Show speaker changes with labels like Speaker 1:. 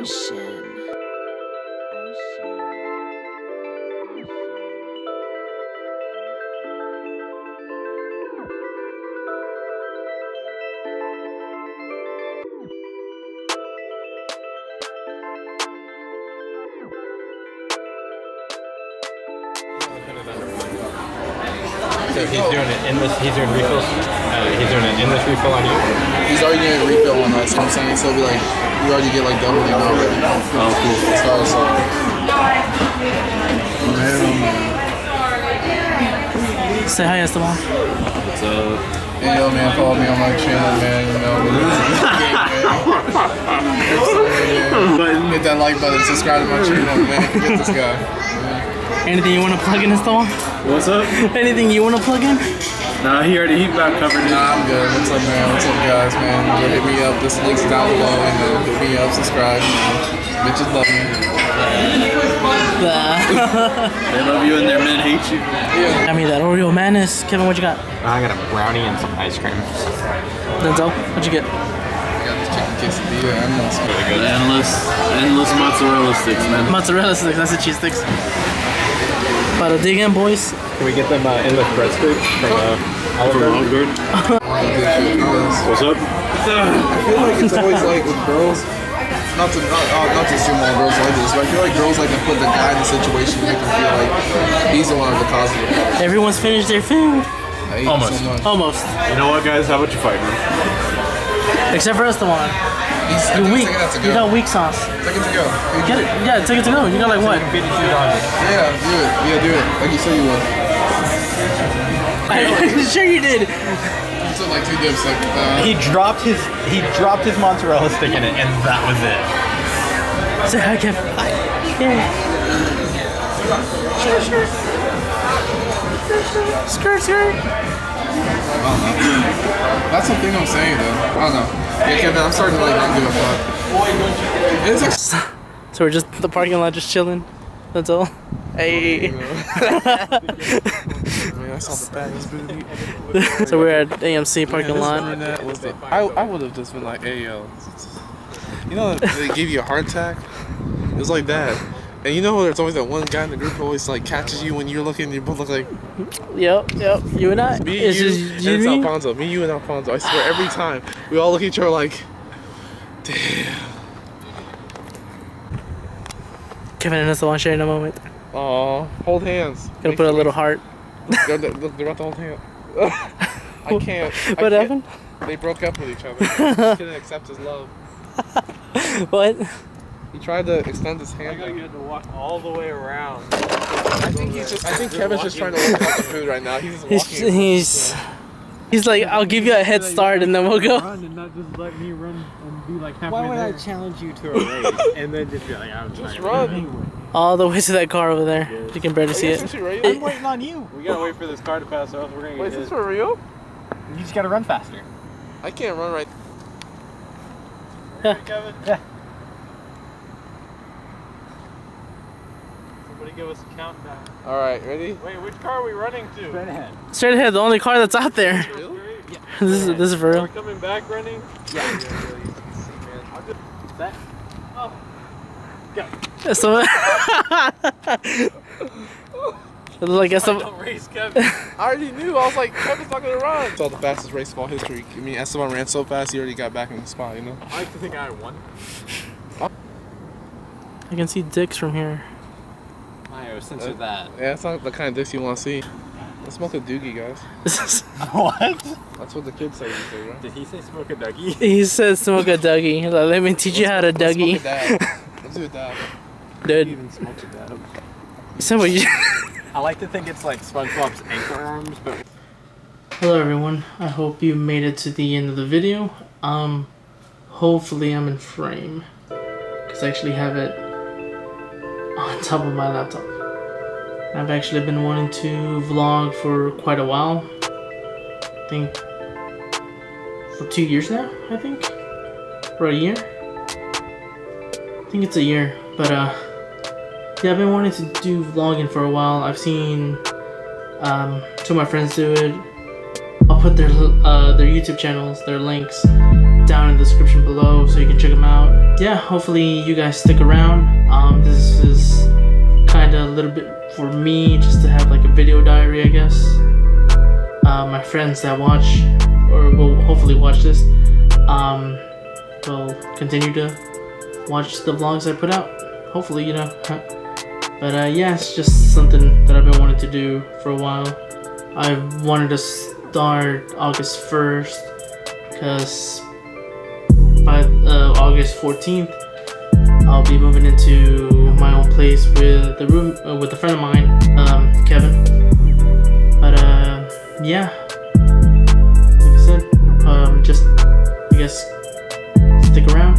Speaker 1: Ocean.
Speaker 2: So he's doing an endless. He's doing refills. Uh, he's doing an endless refill on you.
Speaker 3: He's already doing a refill on us, you know what I'm saying? So we like, we already get like double the amount already. Oh, cool. So, so. Man, oh man.
Speaker 4: Say hi, Esteban.
Speaker 3: What's up? Hey, yo, man, follow me on my channel, man. You know, man. Hit that like button, subscribe to my channel, man. Get this guy.
Speaker 4: Anything you want to plug in, Esteban?
Speaker 5: What's up?
Speaker 4: Anything you want to plug in?
Speaker 5: Nah, he already he about covered it.
Speaker 3: Nah, I'm good. What's up, man? What's up, guys, man? Go hit me up. This link's down below. You uh, know, hit me up, subscribe. You know. Bitches love me.
Speaker 5: They love you and their men hate you.
Speaker 3: Yeah.
Speaker 4: I mean that Oreo madness. Kevin, what you got?
Speaker 2: I got a brownie and some ice cream.
Speaker 4: Denzel, what'd you get?
Speaker 3: I got this chicken quesadilla and this.
Speaker 2: Really good.
Speaker 5: Endless, endless mozzarella sticks, man.
Speaker 4: Mozzarella sticks. That's the cheese sticks. About to dig in, boys.
Speaker 2: Can we get them uh, endless breadsticks from uh, Olive
Speaker 5: From
Speaker 2: Garden?
Speaker 5: Olive Garden.
Speaker 3: I
Speaker 5: What's up?
Speaker 3: I feel like it's always like with girls. Not to not, uh, not to assume all girls like this, but I feel like girls like to put the guy in the situation to make him feel like he's the one of the cause of it.
Speaker 4: Everyone's finished their food.
Speaker 5: Almost.
Speaker 3: so.
Speaker 4: Almost.
Speaker 5: You know what, guys? How about you fight, man?
Speaker 4: Except for Esteban.
Speaker 3: He's I
Speaker 4: You're weak.
Speaker 3: it's taking
Speaker 4: You got weak sauce.
Speaker 3: Take it to go.
Speaker 4: Get it. Yeah, take it to go. You got like what?
Speaker 3: Yeah, do it. Yeah, do it. Like you said you would.
Speaker 4: I'm sure you did.
Speaker 3: You like two dips. Like, uh,
Speaker 2: He dropped his he dropped his mozzarella stick in it, and that was it.
Speaker 4: So hi, Kevin. Hi. Yeah. Sure, sure. Skirt, skirt.
Speaker 3: I don't know. That's the thing I'm saying though. I don't know. Yeah, Kevin, I'm starting to like not give a fuck. It's like
Speaker 4: So we're just the parking lot, just chilling. That's all. Hey.
Speaker 3: Man, I saw the baddest booty.
Speaker 4: so we're at AMC parking lot.
Speaker 3: The, I, I would have just been like, hey yo. You know, they give you a heart attack? It was like that. And you know, there's always that one guy in the group who always like catches you when you're looking, you both look like
Speaker 4: Yep, yep. You and I.
Speaker 3: me,
Speaker 4: It's
Speaker 3: you,
Speaker 4: just
Speaker 3: and
Speaker 4: you
Speaker 3: it's
Speaker 4: and me.
Speaker 3: Alfonso. Me, you, and Alfonso. I swear, every time we all look at each other like, damn.
Speaker 4: Kevin and Esteban sharing a moment.
Speaker 3: Aw, hold hands.
Speaker 4: Gonna put a little heart.
Speaker 3: They're, they're, about to hold hands. I can't. I
Speaker 4: What
Speaker 3: can't.
Speaker 4: happened?
Speaker 3: They broke up with each other. He couldn't accept his love.
Speaker 4: What?
Speaker 3: He tried to extend his hand.
Speaker 5: you had to walk all the way around.
Speaker 3: I think he's just. I think Kevin's just trying to work out the food right now. He's just
Speaker 4: He's
Speaker 3: walking.
Speaker 4: he's he's like, I'll give you a head start and then we'll go.
Speaker 5: Run and not just let me run and be like halfway
Speaker 2: Why would I challenge you to a race and then just be like, I'm
Speaker 3: Just
Speaker 2: not
Speaker 3: run.
Speaker 4: All the way to that car over there. You can barely see it.
Speaker 3: this?
Speaker 2: I'm waiting on you.
Speaker 5: We gotta wait for this car to pass or else we're gonna
Speaker 3: Wait,
Speaker 5: get
Speaker 3: is this for real?
Speaker 2: You just gotta run faster.
Speaker 3: I can't run right. Yeah.
Speaker 5: Kevin?
Speaker 2: Yeah.
Speaker 5: Somebody give us a countdown.
Speaker 3: All right, ready?
Speaker 5: Wait, which car are we running to?
Speaker 2: Straight ahead.
Speaker 4: Straight ahead, the only car that's out there.
Speaker 3: Really?
Speaker 4: This is this is for
Speaker 5: We're
Speaker 4: real.
Speaker 5: coming back running?
Speaker 2: Yeah.
Speaker 5: That? Oh.
Speaker 4: So, it looked like Esteban.
Speaker 5: Don't race, Kevin.
Speaker 3: I already knew. I was like, Kevin's not gonna run. It's all the fastest race of all history. I mean, Esteban ran so fast, he already got back in the spot. You know.
Speaker 5: I like to think I won.
Speaker 4: I can see dicks from here.
Speaker 2: Mayo, censor that.
Speaker 3: Yeah, that's not the kind of dicks you want to see. Let's smoke a doogie, guys.
Speaker 2: What?
Speaker 3: That's what the kids say these days, right?
Speaker 2: Did he say smoke a Dougie?
Speaker 4: he says smoke a Dougie. Like, let me teach you how to
Speaker 3: Let's smoke a dab. Let's do a dab.
Speaker 4: Dude,
Speaker 2: even smoke a dab.
Speaker 4: so what you-
Speaker 2: I like to think it's like SpongeBob's anchor arms, but
Speaker 4: Hello everyone, I hope you made it to the end of the video. Um, hopefully I'm in frame. Because I actually have it on top of my laptop. I've actually been wanting to vlog for quite a while. I think for two years now, I think. For a year. I think it's a year, but uh, yeah, I've been wanting to do vlogging for a while. I've seen um, two of my friends do it. I'll put their uh, their YouTube channels, their links down in the description below so you can check them out. Yeah, hopefully you guys stick around. Um, this is kind of a little bit for me just to have like a video diary, I guess. Uh, my friends that watch or will hopefully watch this um, will continue to watch the vlogs I put out. Hopefully, you know. But uh, yeah, it's just something that I've been wanting to do for a while. I wanted to start August 1st because by uh, August 14th I'll be moving into my own place with the room uh, with a friend of mine, um, Kevin. But uh, yeah, like I said, um, just I guess stick around.